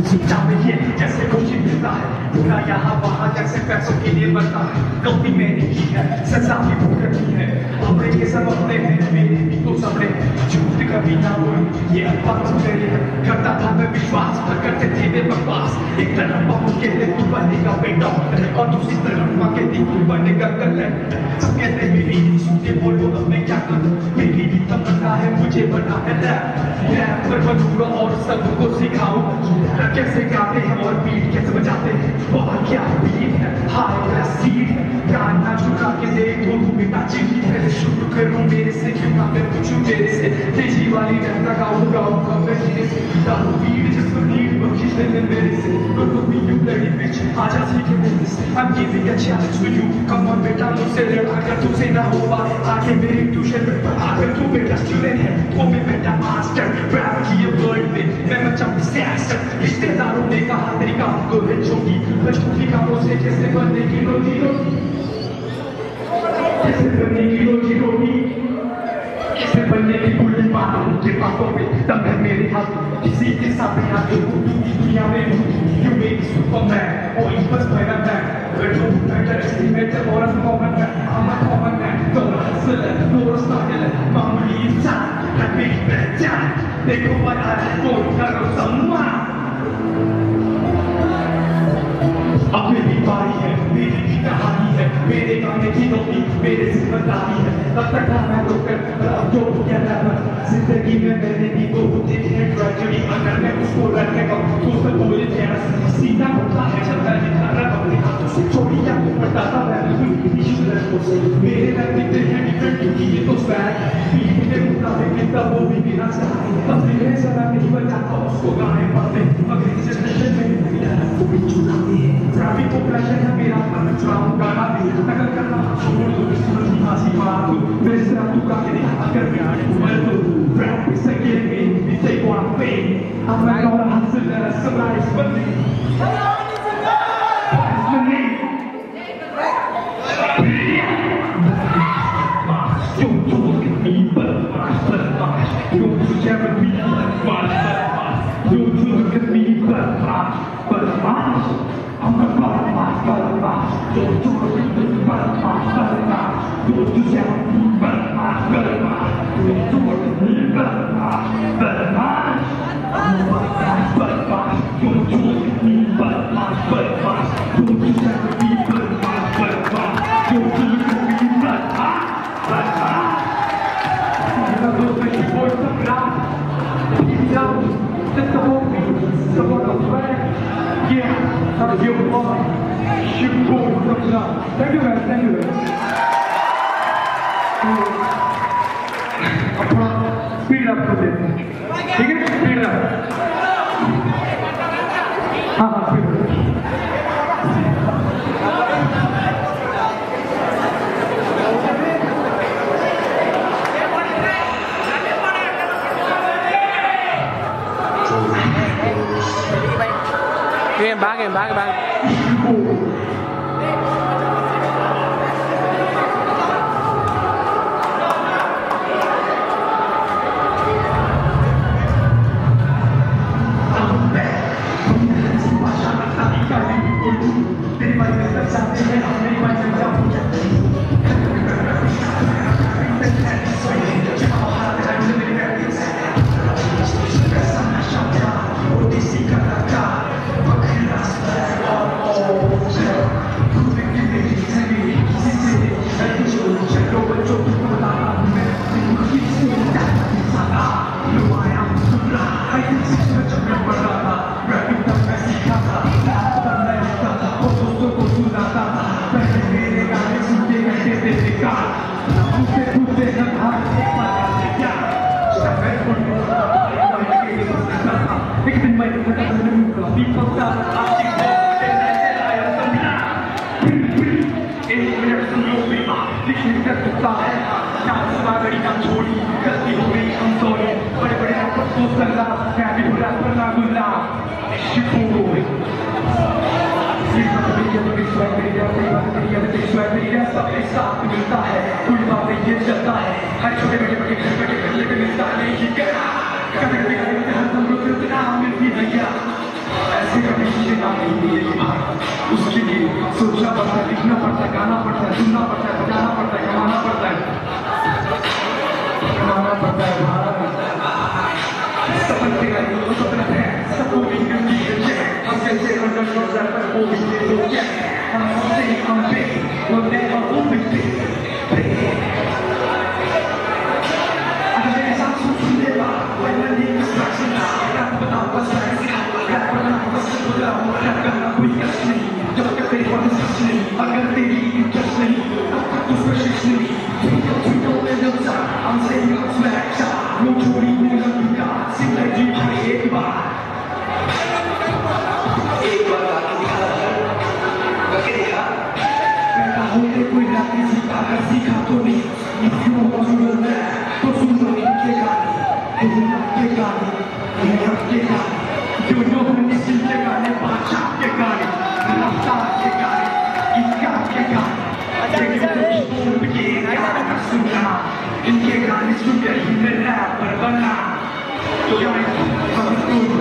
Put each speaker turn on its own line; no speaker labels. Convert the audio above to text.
बच्चों से ये जैसे खुशी मिलता है पूरा यहाँ वहाँ जैसे पैसों के लिए बनता है गलती मैंने की है सजा भी भुगतनी है हमने के सब अपने हैं मेरे भी तो सपने झूठ कभी ना बोल ये अल्फाज मेरे करता था मैं विश्वास पर करते थे वे बकवास एक तरफ़ बाबू कहते तू बनेगा बेटा और दूसरी तरफ़ माँ कहती तू बनेगा कलर सब कहते मेरी सुनते बोलो अब मैं क्या करूँ बना है रैप पर बनूँगा और सबको सिखाऊं। कैसे गाते हैं और बीट कैसे बजाते हैं? बहुत क्या बीट है? हाई सीट है? गाना चुरा के देखो चीज़ पहले शुरू करूँ। मेरे से क्यों ना मैं पूछूँ मेरे से। तेज़ी वाली रैप लगाऊँ गाऊँगा मैं धीरे से बीट जिसको नीड bloody bitch आजा सीखे से I'm giving a challenge to you come on बेटा मुझसे लड़ा कर तुझसे ना हो पाए आके मेरी ट्यूशन में पढ़ा कर तू बेटा स्टूडेंट है वो मैं बेटा मास्टर रैप की ये वर्ल्ड में मैं मचा डिजास्टर रिश्तेदारों ने कहा तेरी काम को है छोटी मैं छोटी कामों से कैसे बनने की रोटी रोटी कैसे बनने की रोटी रोटी कैसे बनने की बुरी बातों के बातों में दम है मेरे हाथ किसी के साथ जो दुनिया में Superman or even Spider-Man But you underestimate the more of common man I'm a common man Don't hustle, no struggle मामूली इंसान है मेरी पहचान देखो बड़ा फोन करो ज़िंदगी में मैंने भी वो होते थे ट्रेजेडी अगर मैं उसको रखेगा तो सब बोले तेरा सीधा होता है चलता है खाना अपने हाथों से चोरी या बताता मैं मेरे रैप दिखते हैं डिफरेंट क्योंकि ये तो स्वैग बीट के मुताबिक लिखता वो भी बिना चाहे तब भी मैं सदा नहीं बजाता उसको गाने अगर इस जनरेशन में मेरा रैप को भी चुनाते हैं। Ravi को प्रेशर है मेरा मैं चुराऊं गाना भी नकल करना, छोड़ दो सूरज की फांसी Don't do Yeah, that's your boy. Shoot forward from now. Thank you guys, thank you guys. अपना स्पीड अप कर देते हैं ठीक है स्पीड अप हाँ हाँ speed up
Game Bien, vaguen,
vaguen, vaguen. बढ़िया सबके साथ मिलता है। कोई बातें ये चलता है। हर छोटे बड़े बड़े घर बड़े घर लेकिन इंसान नहीं करा कभी कभी कभी हर तुम लोग इतना मिलती है। क्या ऐसे कभी मुझे ना नहीं मिलेगी भाई उसके लिए सोचना पड़ता है, लिखना पड़ता है, गाना पड़ता है, सुनना पड़ता है, बजाना पड़ता है, कमाना पड़ता है। कमाना पड़ता है भाई सपन तेरा ये सपना है। सबको भी करती है हम कैसे अंदर नज़र पर वो दे दो क्या हम सबसे ही हम पे इनका गाने गाने सुनना इनके गाने सुनकर ही मैं रैपर बना। तो गाइस हम स्कूल